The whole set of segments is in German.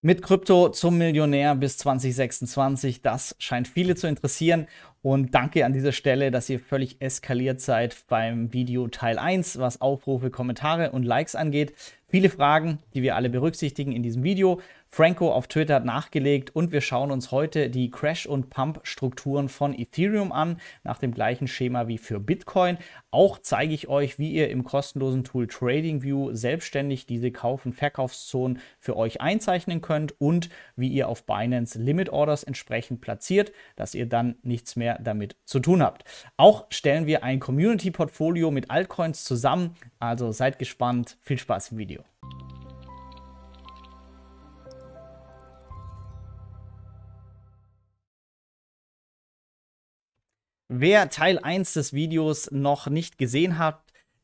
Mit Krypto zum Millionär bis 2026, das scheint viele zu interessieren. Und danke an dieser Stelle, dass ihr völlig eskaliert seid beim Video Teil 1, was Aufrufe, Kommentare und Likes angeht. Viele Fragen, die wir alle berücksichtigen in diesem Video. Franco auf Twitter hat nachgelegt und wir schauen uns heute die Crash- und Pump-Strukturen von Ethereum an, nach dem gleichen Schema wie für Bitcoin. Auch zeige ich euch, wie ihr im kostenlosen Tool TradingView selbstständig diese Kauf- und Verkaufszonen für euch einzeichnen könnt und wie ihr auf Binance Limit Orders entsprechend platziert, dass ihr dann nichts mehr damit zu tun habt. Auch stellen wir ein Community-Portfolio mit Altcoins zusammen, also seid gespannt. Viel Spaß im Video. Wer Teil 1 des Videos noch nicht gesehen hat,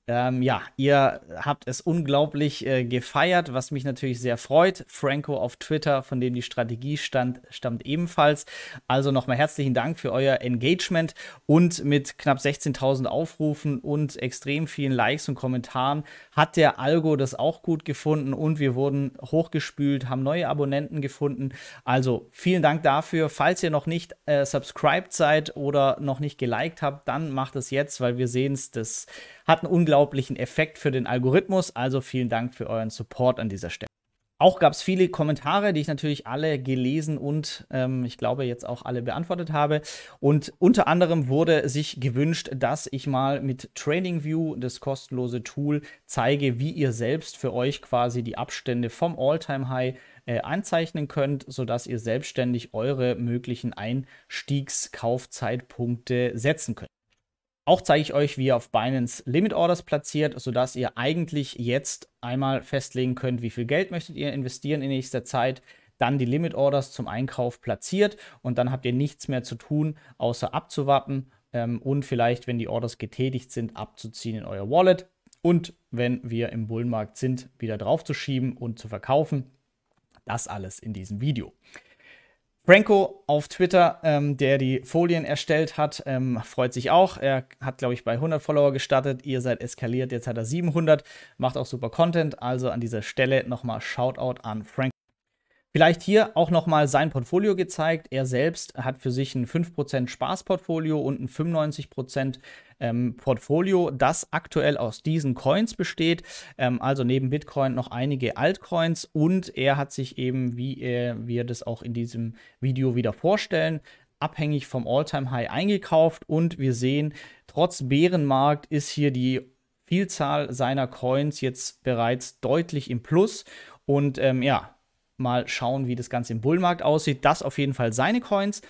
ähm, ja, ihr habt es unglaublich äh, gefeiert, was mich natürlich sehr freut. Franco auf Twitter, von dem die Strategie stand, stammt ebenfalls. Also nochmal herzlichen Dank für euer Engagement und mit knapp 16.000 Aufrufen und extrem vielen Likes und Kommentaren hat der Algo das auch gut gefunden und wir wurden hochgespült, haben neue Abonnenten gefunden. Also vielen Dank dafür. Falls ihr noch nicht äh, subscribed seid oder noch nicht geliked habt, dann macht es jetzt, weil wir sehen es, das hat einen unglaublichen Effekt für den Algorithmus. Also vielen Dank für euren Support an dieser Stelle. Auch gab es viele Kommentare, die ich natürlich alle gelesen und ähm, ich glaube jetzt auch alle beantwortet habe. Und unter anderem wurde sich gewünscht, dass ich mal mit TradingView, das kostenlose Tool, zeige, wie ihr selbst für euch quasi die Abstände vom All-Time-High äh, einzeichnen könnt, sodass ihr selbstständig eure möglichen Einstiegskaufzeitpunkte setzen könnt. Auch zeige ich euch, wie ihr auf Binance Limit Orders platziert, sodass ihr eigentlich jetzt einmal festlegen könnt, wie viel Geld möchtet ihr investieren in nächster Zeit, dann die Limit Orders zum Einkauf platziert und dann habt ihr nichts mehr zu tun, außer abzuwarten ähm, und vielleicht, wenn die Orders getätigt sind, abzuziehen in euer Wallet und wenn wir im Bullenmarkt sind, wieder draufzuschieben und zu verkaufen. Das alles in diesem Video. Franco auf Twitter, ähm, der die Folien erstellt hat, ähm, freut sich auch. Er hat, glaube ich, bei 100 Follower gestartet. Ihr seid eskaliert, jetzt hat er 700. Macht auch super Content. Also an dieser Stelle nochmal Shoutout an Franco. Vielleicht hier auch nochmal sein Portfolio gezeigt. Er selbst hat für sich ein 5% Spaßportfolio und ein 95% ähm, Portfolio, das aktuell aus diesen Coins besteht. Ähm, also neben Bitcoin noch einige Altcoins und er hat sich eben, wie er, wir das auch in diesem Video wieder vorstellen, abhängig vom All-Time-High eingekauft und wir sehen, trotz Bärenmarkt ist hier die Vielzahl seiner Coins jetzt bereits deutlich im Plus. Und ähm, ja, mal schauen, wie das Ganze im Bullmarkt aussieht. Das auf jeden Fall seine Coins.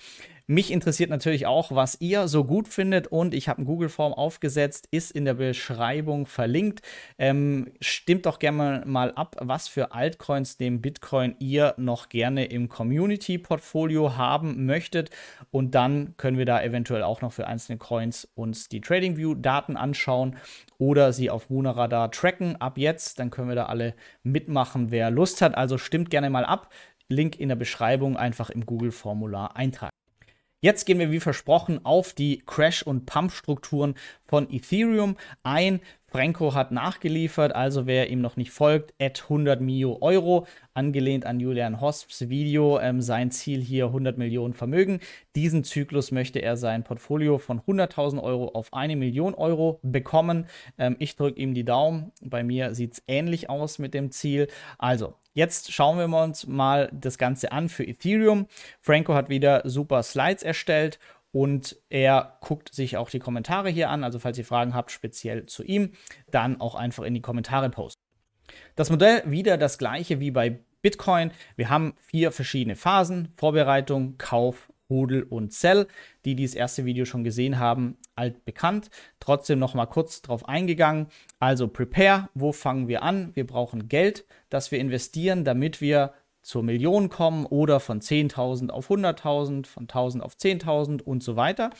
Mich interessiert natürlich auch, was ihr so gut findet und ich habe ein Google-Form aufgesetzt, ist in der Beschreibung verlinkt. Ähm, stimmt doch gerne mal ab, was für Altcoins dem Bitcoin ihr noch gerne im Community-Portfolio haben möchtet und dann können wir da eventuell auch noch für einzelne Coins uns die TradingView-Daten anschauen oder sie auf Munaradar tracken ab jetzt. Dann können wir da alle mitmachen, wer Lust hat. Also stimmt gerne mal ab. Link in der Beschreibung einfach im Google-Formular eintragen. Jetzt gehen wir wie versprochen auf die Crash- und Pump-Strukturen von Ethereum ein. Franco hat nachgeliefert, also wer ihm noch nicht folgt, at 100 Mio Euro, angelehnt an Julian Hosps Video, ähm, sein Ziel hier 100 Millionen Vermögen. Diesen Zyklus möchte er sein Portfolio von 100.000 Euro auf eine Million Euro bekommen. Ähm, ich drücke ihm die Daumen, bei mir sieht es ähnlich aus mit dem Ziel. Also, Jetzt schauen wir uns mal das Ganze an für Ethereum. Franco hat wieder super Slides erstellt und er guckt sich auch die Kommentare hier an. Also falls ihr Fragen habt speziell zu ihm, dann auch einfach in die Kommentare posten. Das Modell wieder das gleiche wie bei Bitcoin. Wir haben vier verschiedene Phasen. Vorbereitung, Kauf, Hodel und Sell. Die, die das erste Video schon gesehen haben, altbekannt. Trotzdem noch mal kurz drauf eingegangen. Also Prepare, wo fangen wir an? Wir brauchen Geld, das wir investieren, damit wir zur Million kommen oder von 10.000 auf 100.000, von 1.000 auf 10.000 und so weiter.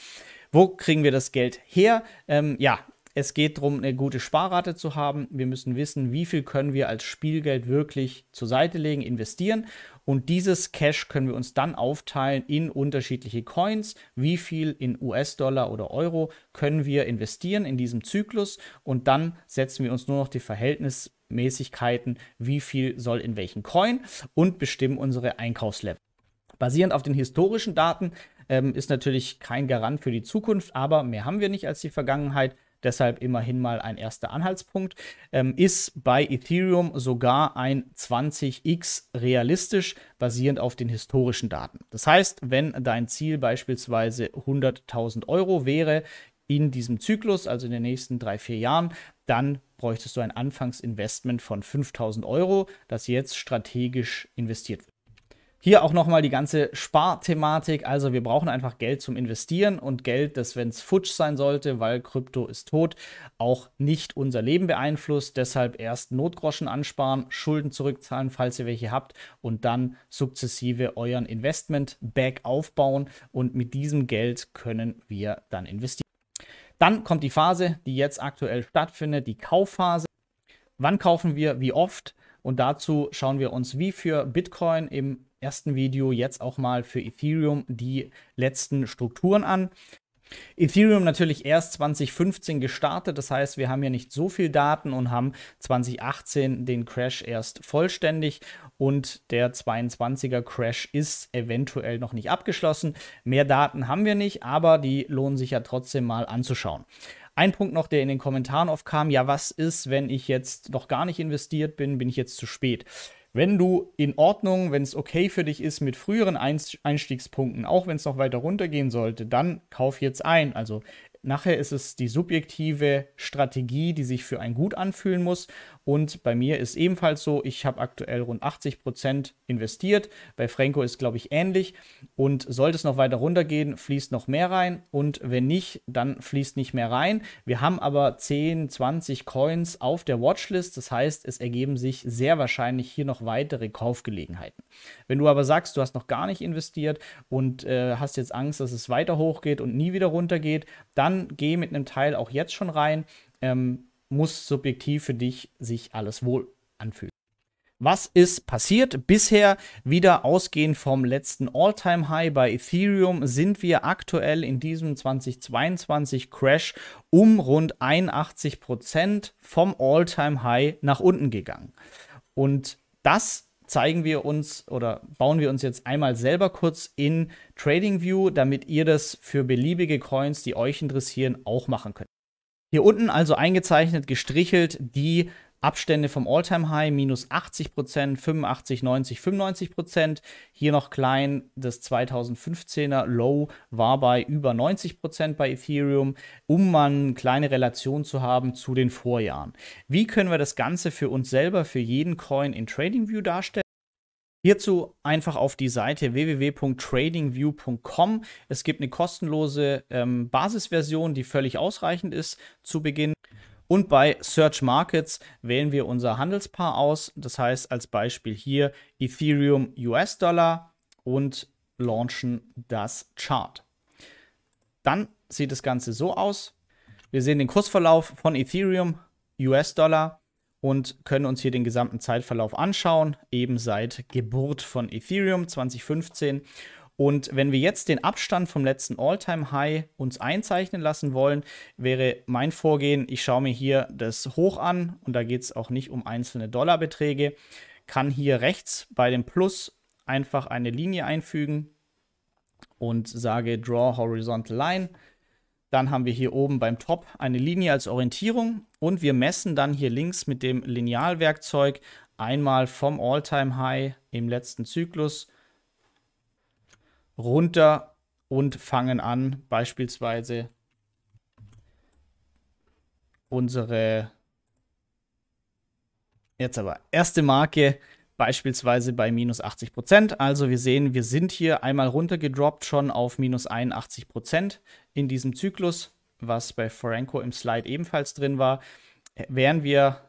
Wo kriegen wir das Geld her? Ähm, ja, es geht darum, eine gute Sparrate zu haben. Wir müssen wissen, wie viel können wir als Spielgeld wirklich zur Seite legen, investieren. Und dieses Cash können wir uns dann aufteilen in unterschiedliche Coins. Wie viel in US-Dollar oder Euro können wir investieren in diesem Zyklus? Und dann setzen wir uns nur noch die Verhältnis Regelmäßigkeiten, wie viel soll in welchen Coin und bestimmen unsere Einkaufslevel. Basierend auf den historischen Daten ähm, ist natürlich kein Garant für die Zukunft, aber mehr haben wir nicht als die Vergangenheit. Deshalb immerhin mal ein erster Anhaltspunkt. Ähm, ist bei Ethereum sogar ein 20x realistisch, basierend auf den historischen Daten. Das heißt, wenn dein Ziel beispielsweise 100.000 Euro wäre in diesem Zyklus, also in den nächsten drei, vier Jahren, dann bräuchtest du ein Anfangsinvestment von 5000 Euro, das jetzt strategisch investiert wird. Hier auch nochmal die ganze Sparthematik. Also wir brauchen einfach Geld zum Investieren und Geld, das, wenn es futsch sein sollte, weil Krypto ist tot, auch nicht unser Leben beeinflusst. Deshalb erst Notgroschen ansparen, Schulden zurückzahlen, falls ihr welche habt und dann sukzessive euren Investment-Back aufbauen und mit diesem Geld können wir dann investieren. Dann kommt die Phase, die jetzt aktuell stattfindet, die Kaufphase. Wann kaufen wir, wie oft? Und dazu schauen wir uns wie für Bitcoin im ersten Video jetzt auch mal für Ethereum die letzten Strukturen an. Ethereum natürlich erst 2015 gestartet, das heißt, wir haben hier nicht so viel Daten und haben 2018 den Crash erst vollständig und der 22er Crash ist eventuell noch nicht abgeschlossen. Mehr Daten haben wir nicht, aber die lohnen sich ja trotzdem mal anzuschauen. Ein Punkt noch, der in den Kommentaren oft kam, ja, was ist, wenn ich jetzt noch gar nicht investiert bin, bin ich jetzt zu spät? Wenn du in Ordnung, wenn es okay für dich ist mit früheren Einstiegspunkten, auch wenn es noch weiter runtergehen sollte, dann kauf jetzt ein. Also nachher ist es die subjektive Strategie, die sich für ein Gut anfühlen muss. Und bei mir ist ebenfalls so, ich habe aktuell rund 80 Prozent investiert. Bei Franco ist, glaube ich, ähnlich. Und sollte es noch weiter runtergehen, fließt noch mehr rein. Und wenn nicht, dann fließt nicht mehr rein. Wir haben aber 10, 20 Coins auf der Watchlist. Das heißt, es ergeben sich sehr wahrscheinlich hier noch weitere Kaufgelegenheiten. Wenn du aber sagst, du hast noch gar nicht investiert und äh, hast jetzt Angst, dass es weiter hochgeht und nie wieder runtergeht, dann geh mit einem Teil auch jetzt schon rein. Ähm, muss subjektiv für dich sich alles wohl anfühlen. Was ist passiert? Bisher wieder ausgehend vom letzten All-Time-High bei Ethereum sind wir aktuell in diesem 2022 Crash um rund 81% vom All-Time-High nach unten gegangen. Und das zeigen wir uns oder bauen wir uns jetzt einmal selber kurz in TradingView, damit ihr das für beliebige Coins, die euch interessieren, auch machen könnt. Hier unten also eingezeichnet, gestrichelt die Abstände vom All-Time-High, minus 80% 85, 90, 95% Hier noch klein, das 2015er Low war bei über 90% bei Ethereum, um mal eine kleine Relation zu haben zu den Vorjahren. Wie können wir das Ganze für uns selber, für jeden Coin in TradingView darstellen? Hierzu einfach auf die Seite www.tradingview.com. Es gibt eine kostenlose ähm, Basisversion, die völlig ausreichend ist zu Beginn. Und bei Search Markets wählen wir unser Handelspaar aus. Das heißt als Beispiel hier Ethereum US-Dollar und launchen das Chart. Dann sieht das Ganze so aus. Wir sehen den Kursverlauf von Ethereum US-Dollar und können uns hier den gesamten Zeitverlauf anschauen, eben seit Geburt von Ethereum 2015. Und wenn wir jetzt den Abstand vom letzten All-Time-High uns einzeichnen lassen wollen, wäre mein Vorgehen, ich schaue mir hier das Hoch an und da geht es auch nicht um einzelne Dollarbeträge, kann hier rechts bei dem Plus einfach eine Linie einfügen und sage Draw Horizontal Line. Dann haben wir hier oben beim Top eine Linie als Orientierung und wir messen dann hier links mit dem Linealwerkzeug einmal vom All-Time-High im letzten Zyklus runter und fangen an, beispielsweise unsere jetzt aber erste Marke beispielsweise bei minus 80 Prozent. Also wir sehen, wir sind hier einmal runtergedroppt schon auf minus 81 Prozent in diesem Zyklus, was bei Franco im Slide ebenfalls drin war. Wären wir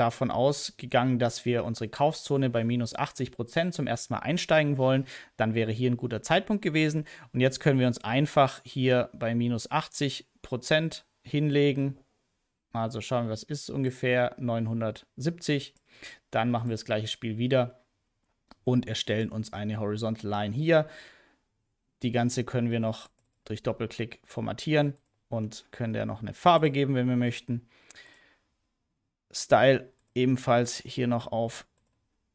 davon ausgegangen, dass wir unsere Kaufzone bei minus 80 Prozent zum ersten Mal einsteigen wollen, dann wäre hier ein guter Zeitpunkt gewesen. Und jetzt können wir uns einfach hier bei minus 80 Prozent hinlegen. Also schauen wir, was ist ungefähr 970 dann machen wir das gleiche Spiel wieder und erstellen uns eine Horizontal Line hier. Die ganze können wir noch durch Doppelklick formatieren und können der noch eine Farbe geben, wenn wir möchten. Style ebenfalls hier noch auf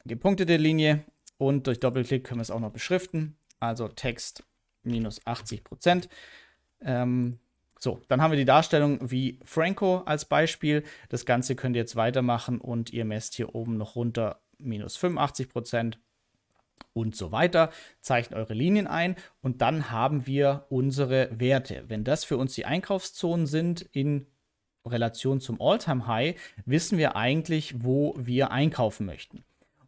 gepunktete Linie und durch Doppelklick können wir es auch noch beschriften. Also Text minus 80 Prozent. Ähm, so, dann haben wir die Darstellung wie Franco als Beispiel. Das Ganze könnt ihr jetzt weitermachen und ihr messt hier oben noch runter minus 85 Prozent und so weiter. Zeichnet eure Linien ein und dann haben wir unsere Werte. Wenn das für uns die Einkaufszonen sind in Relation zum Alltime high wissen wir eigentlich, wo wir einkaufen möchten.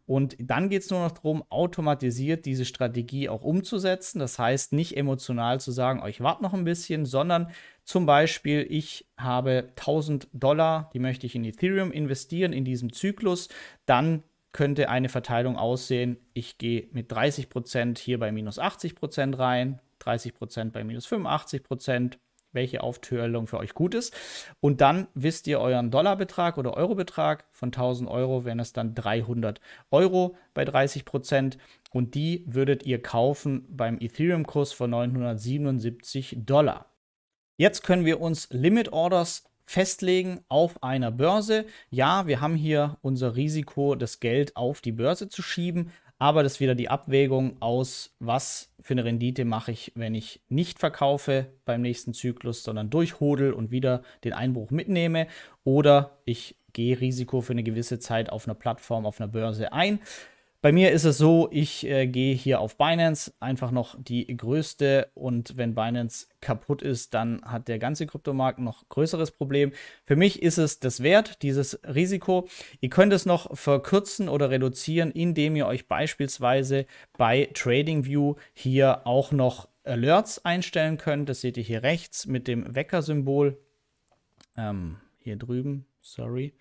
Und dann geht es nur noch darum, automatisiert diese Strategie auch umzusetzen. Das heißt, nicht emotional zu sagen, euch oh, wart noch ein bisschen, sondern zum Beispiel, ich habe 1000 Dollar, die möchte ich in Ethereum investieren in diesem Zyklus. Dann könnte eine Verteilung aussehen, ich gehe mit 30% hier bei minus 80% rein, 30% bei minus 85%, welche Aufteilung für euch gut ist. Und dann wisst ihr euren Dollarbetrag oder Eurobetrag. Von 1000 Euro wären es dann 300 Euro bei 30 Prozent. Und die würdet ihr kaufen beim Ethereum-Kurs von 977 Dollar. Jetzt können wir uns Limit Orders festlegen auf einer Börse. Ja, wir haben hier unser Risiko, das Geld auf die Börse zu schieben, aber das ist wieder die Abwägung aus, was für eine Rendite mache ich, wenn ich nicht verkaufe beim nächsten Zyklus, sondern durchhodel und wieder den Einbruch mitnehme. Oder ich gehe Risiko für eine gewisse Zeit auf einer Plattform, auf einer Börse ein. Bei mir ist es so, ich äh, gehe hier auf Binance, einfach noch die größte und wenn Binance kaputt ist, dann hat der ganze Kryptomarkt noch größeres Problem. Für mich ist es das wert, dieses Risiko. Ihr könnt es noch verkürzen oder reduzieren, indem ihr euch beispielsweise bei TradingView hier auch noch Alerts einstellen könnt. Das seht ihr hier rechts mit dem Wecker-Symbol. Ähm, hier drüben, sorry.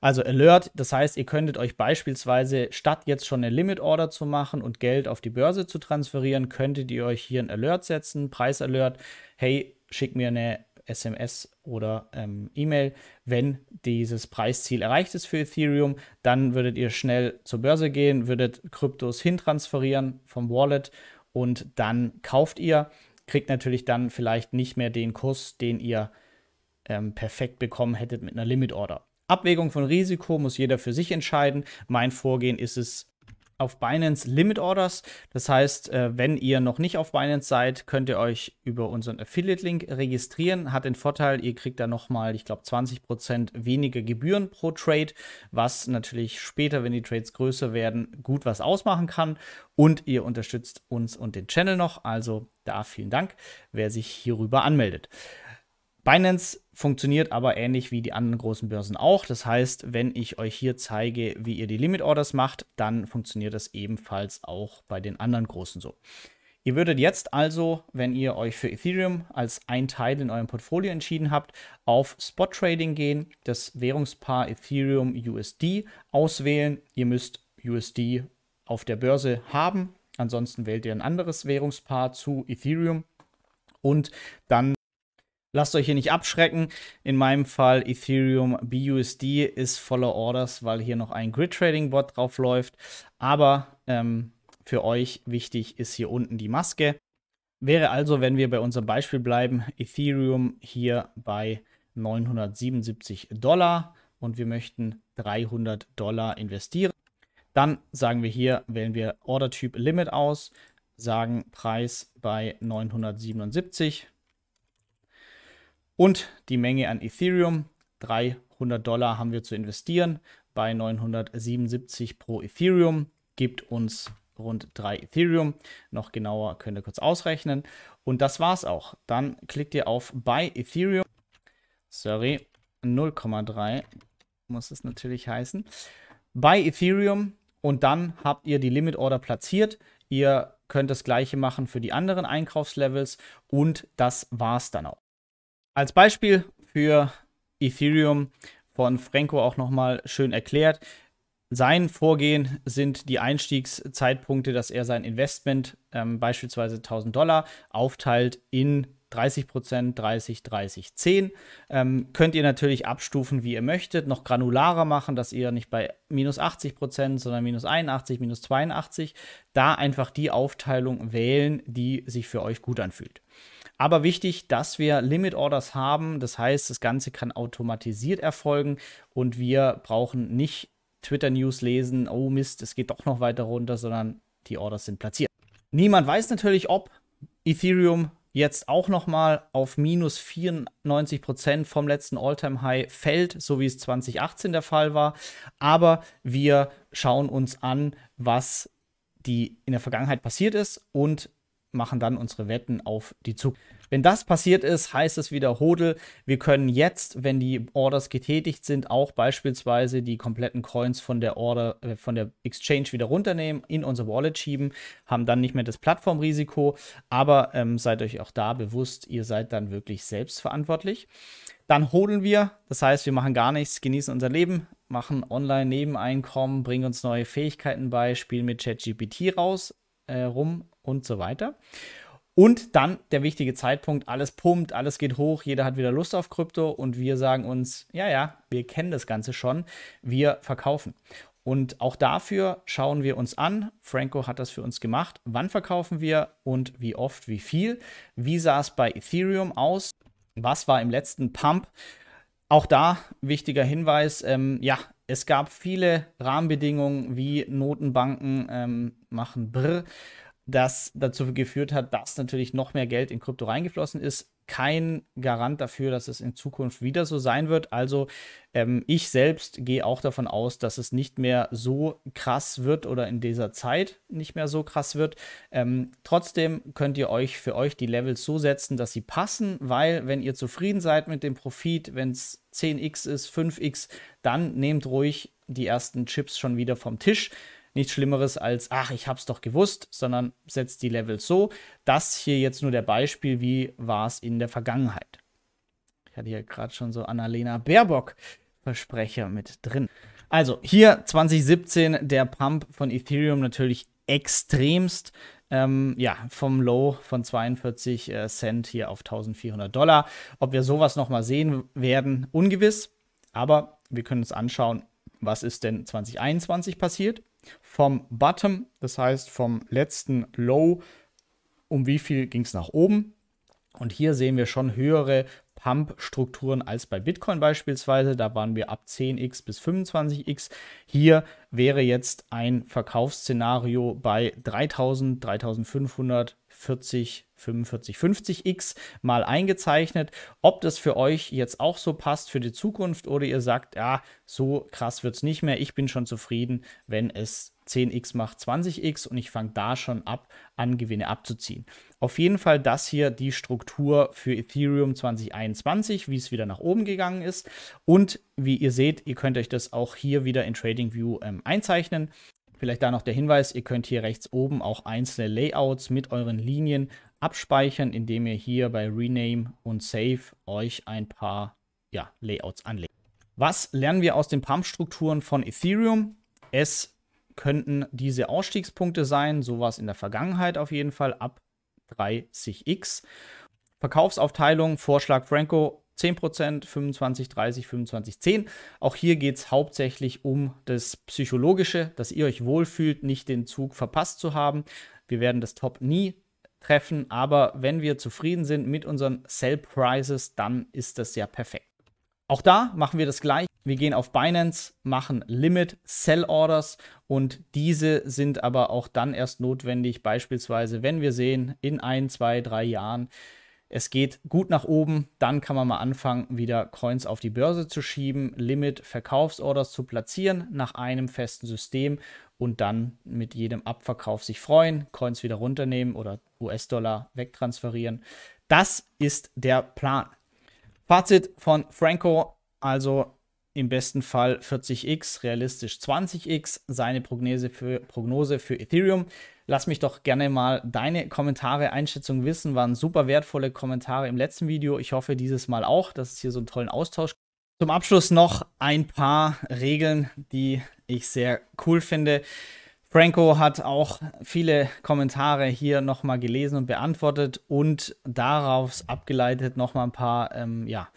Also Alert, das heißt, ihr könntet euch beispielsweise, statt jetzt schon eine Limit Order zu machen und Geld auf die Börse zu transferieren, könntet ihr euch hier ein Alert setzen, Preisalert. Hey, schick mir eine SMS oder ähm, E-Mail, wenn dieses Preisziel erreicht ist für Ethereum. Dann würdet ihr schnell zur Börse gehen, würdet Kryptos hintransferieren vom Wallet und dann kauft ihr, kriegt natürlich dann vielleicht nicht mehr den Kurs, den ihr ähm, perfekt bekommen hättet mit einer Limit Order. Abwägung von Risiko muss jeder für sich entscheiden. Mein Vorgehen ist es auf Binance Limit Orders. Das heißt, äh, wenn ihr noch nicht auf Binance seid, könnt ihr euch über unseren Affiliate-Link registrieren. Hat den Vorteil, ihr kriegt da nochmal, ich glaube, 20% weniger Gebühren pro Trade, was natürlich später, wenn die Trades größer werden, gut was ausmachen kann. Und ihr unterstützt uns und den Channel noch. Also da vielen Dank, wer sich hierüber anmeldet. Binance funktioniert aber ähnlich wie die anderen großen Börsen auch. Das heißt, wenn ich euch hier zeige, wie ihr die Limit Orders macht, dann funktioniert das ebenfalls auch bei den anderen großen so. Ihr würdet jetzt also, wenn ihr euch für Ethereum als ein Teil in eurem Portfolio entschieden habt, auf Spot Trading gehen, das Währungspaar Ethereum USD auswählen. Ihr müsst USD auf der Börse haben, ansonsten wählt ihr ein anderes Währungspaar zu Ethereum und dann Lasst euch hier nicht abschrecken. In meinem Fall Ethereum BUSD ist voller Orders, weil hier noch ein Grid Trading Bot drauf läuft. Aber ähm, für euch wichtig ist hier unten die Maske. Wäre also, wenn wir bei unserem Beispiel bleiben, Ethereum hier bei 977 Dollar und wir möchten 300 Dollar investieren. Dann sagen wir hier, wählen wir Order-Typ Limit aus, sagen Preis bei 977 und die Menge an Ethereum, 300 Dollar haben wir zu investieren bei 977 pro Ethereum, gibt uns rund 3 Ethereum. Noch genauer könnt ihr kurz ausrechnen. Und das war's auch. Dann klickt ihr auf Buy Ethereum. Sorry, 0,3 muss es natürlich heißen. Buy Ethereum und dann habt ihr die Limit Order platziert. Ihr könnt das gleiche machen für die anderen Einkaufslevels und das war's dann auch. Als Beispiel für Ethereum von Franco auch nochmal schön erklärt. Sein Vorgehen sind die Einstiegszeitpunkte, dass er sein Investment, ähm, beispielsweise 1000 Dollar, aufteilt in 30 Prozent, 30, 30, 10. Ähm, könnt ihr natürlich abstufen, wie ihr möchtet, noch granularer machen, dass ihr nicht bei minus 80 Prozent, sondern minus 81, minus 82, da einfach die Aufteilung wählen, die sich für euch gut anfühlt. Aber wichtig, dass wir Limit Orders haben. Das heißt, das Ganze kann automatisiert erfolgen und wir brauchen nicht Twitter-News lesen, oh Mist, es geht doch noch weiter runter, sondern die Orders sind platziert. Niemand weiß natürlich, ob Ethereum jetzt auch nochmal auf minus 94 Prozent vom letzten All-Time-High fällt, so wie es 2018 der Fall war. Aber wir schauen uns an, was die in der Vergangenheit passiert ist und machen dann unsere Wetten auf die Zukunft. Wenn das passiert ist, heißt es wieder Hodel. Wir können jetzt, wenn die Orders getätigt sind, auch beispielsweise die kompletten Coins von der Order, äh, von der Exchange wieder runternehmen, in unser Wallet schieben, haben dann nicht mehr das Plattformrisiko, aber ähm, seid euch auch da bewusst, ihr seid dann wirklich selbstverantwortlich. Dann hodeln wir, das heißt, wir machen gar nichts, genießen unser Leben, machen Online-Nebeneinkommen, bringen uns neue Fähigkeiten bei, spielen mit ChatGPT raus, äh, rum und so weiter. Und dann der wichtige Zeitpunkt, alles pumpt, alles geht hoch, jeder hat wieder Lust auf Krypto und wir sagen uns, ja, ja, wir kennen das Ganze schon, wir verkaufen. Und auch dafür schauen wir uns an, Franco hat das für uns gemacht, wann verkaufen wir und wie oft, wie viel. Wie sah es bei Ethereum aus? Was war im letzten Pump? Auch da wichtiger Hinweis, ähm, ja, es gab viele Rahmenbedingungen, wie Notenbanken ähm, machen Brr das dazu geführt hat, dass natürlich noch mehr Geld in Krypto reingeflossen ist. Kein Garant dafür, dass es in Zukunft wieder so sein wird. Also ähm, ich selbst gehe auch davon aus, dass es nicht mehr so krass wird oder in dieser Zeit nicht mehr so krass wird. Ähm, trotzdem könnt ihr euch für euch die Levels so setzen, dass sie passen, weil wenn ihr zufrieden seid mit dem Profit, wenn es 10x ist, 5x, dann nehmt ruhig die ersten Chips schon wieder vom Tisch nichts Schlimmeres als, ach, ich hab's doch gewusst, sondern setzt die Levels so. Das hier jetzt nur der Beispiel, wie war es in der Vergangenheit. Ich hatte hier gerade schon so Annalena Baerbock Versprecher mit drin. Also hier 2017 der Pump von Ethereum natürlich extremst. Ähm, ja, vom Low von 42 äh, Cent hier auf 1400 Dollar. Ob wir sowas nochmal sehen werden, ungewiss. Aber wir können uns anschauen, was ist denn 2021 passiert vom Bottom, das heißt vom letzten Low, um wie viel ging es nach oben. Und hier sehen wir schon höhere Pump-Strukturen als bei Bitcoin beispielsweise. Da waren wir ab 10x bis 25x. Hier wäre jetzt ein Verkaufsszenario bei 3000, 3500, 40, 45, 50x mal eingezeichnet. Ob das für euch jetzt auch so passt für die Zukunft oder ihr sagt, ja, so krass wird es nicht mehr. Ich bin schon zufrieden, wenn es 10x macht 20x und ich fange da schon ab, an Gewinne abzuziehen. Auf jeden Fall das hier die Struktur für Ethereum 2021, wie es wieder nach oben gegangen ist. Und wie ihr seht, ihr könnt euch das auch hier wieder in TradingView ähm, einzeichnen. Vielleicht da noch der Hinweis, ihr könnt hier rechts oben auch einzelne Layouts mit euren Linien abspeichern, indem ihr hier bei Rename und Save euch ein paar ja, Layouts anlegt. Was lernen wir aus den Pump-Strukturen von Ethereum? Es könnten diese Ausstiegspunkte sein. So war es in der Vergangenheit auf jeden Fall ab 30x. Verkaufsaufteilung, Vorschlag Franco 10%, 25, 30, 25, 10. Auch hier geht es hauptsächlich um das Psychologische, dass ihr euch wohlfühlt, nicht den Zug verpasst zu haben. Wir werden das Top nie treffen, aber wenn wir zufrieden sind mit unseren Sell Prices, dann ist das ja perfekt. Auch da machen wir das gleich. Wir gehen auf Binance, machen Limit Sell Orders und diese sind aber auch dann erst notwendig, beispielsweise, wenn wir sehen, in ein, zwei, drei Jahren, es geht gut nach oben, dann kann man mal anfangen, wieder Coins auf die Börse zu schieben, Limit Verkaufsorders zu platzieren nach einem festen System und dann mit jedem Abverkauf sich freuen, Coins wieder runternehmen oder US-Dollar wegtransferieren. Das ist der Plan. Fazit von Franco, also im besten Fall 40x, realistisch 20x, seine Prognose für, Prognose für Ethereum. Lass mich doch gerne mal deine Kommentare, Einschätzungen wissen. Waren super wertvolle Kommentare im letzten Video. Ich hoffe dieses Mal auch, dass es hier so einen tollen Austausch gibt. Zum Abschluss noch ein paar Regeln, die ich sehr cool finde. Franco hat auch viele Kommentare hier nochmal gelesen und beantwortet und daraus abgeleitet nochmal ein paar ähm, ja,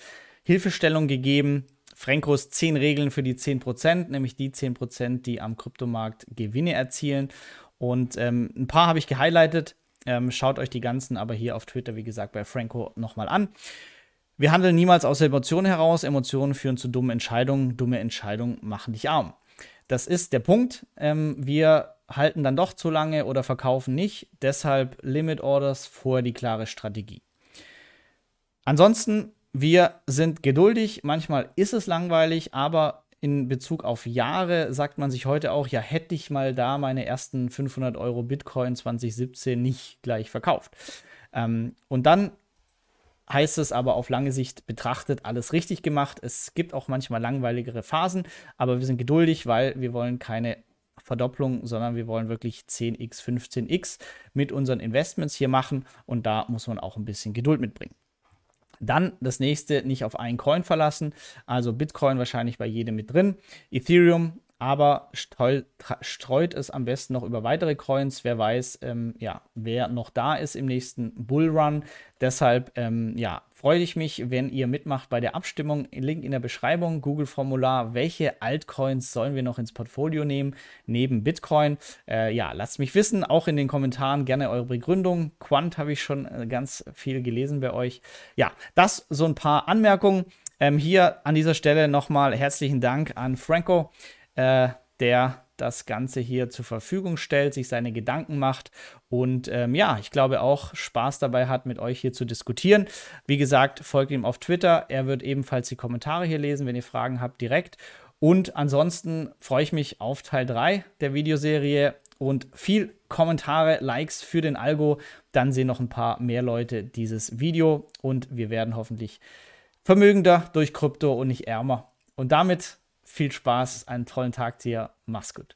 Hilfestellungen gegeben. Frankos 10 Regeln für die 10%, nämlich die 10%, die am Kryptomarkt Gewinne erzielen. Und ähm, ein paar habe ich gehighlightet. Ähm, schaut euch die ganzen aber hier auf Twitter, wie gesagt, bei Franco nochmal an. Wir handeln niemals aus der Emotion heraus. Emotionen führen zu dummen Entscheidungen. Dumme Entscheidungen machen dich arm. Das ist der Punkt. Ähm, wir halten dann doch zu lange oder verkaufen nicht. Deshalb Limit Orders vor die klare Strategie. Ansonsten, wir sind geduldig. Manchmal ist es langweilig, aber in Bezug auf Jahre sagt man sich heute auch, ja, hätte ich mal da meine ersten 500 Euro Bitcoin 2017 nicht gleich verkauft. Ähm, und dann heißt es aber auf lange Sicht betrachtet alles richtig gemacht. Es gibt auch manchmal langweiligere Phasen, aber wir sind geduldig, weil wir wollen keine Verdopplung, sondern wir wollen wirklich 10x, 15x mit unseren Investments hier machen und da muss man auch ein bisschen Geduld mitbringen. Dann das nächste, nicht auf einen Coin verlassen, also Bitcoin wahrscheinlich bei jedem mit drin, Ethereum aber streut es am besten noch über weitere Coins. Wer weiß, ähm, ja, wer noch da ist im nächsten Bullrun. Deshalb, ähm, ja, freue ich mich, wenn ihr mitmacht bei der Abstimmung. Link in der Beschreibung, Google-Formular. Welche Altcoins sollen wir noch ins Portfolio nehmen, neben Bitcoin? Äh, ja, lasst mich wissen, auch in den Kommentaren gerne eure Begründung. Quant habe ich schon äh, ganz viel gelesen bei euch. Ja, das so ein paar Anmerkungen. Ähm, hier an dieser Stelle nochmal herzlichen Dank an Franco äh, der das Ganze hier zur Verfügung stellt, sich seine Gedanken macht und ähm, ja, ich glaube auch Spaß dabei hat, mit euch hier zu diskutieren. Wie gesagt, folgt ihm auf Twitter. Er wird ebenfalls die Kommentare hier lesen, wenn ihr Fragen habt, direkt. Und ansonsten freue ich mich auf Teil 3 der Videoserie und viel Kommentare, Likes für den Algo. Dann sehen noch ein paar mehr Leute dieses Video und wir werden hoffentlich vermögender durch Krypto und nicht ärmer. Und damit viel Spaß, einen tollen Tag dir. Mach's gut.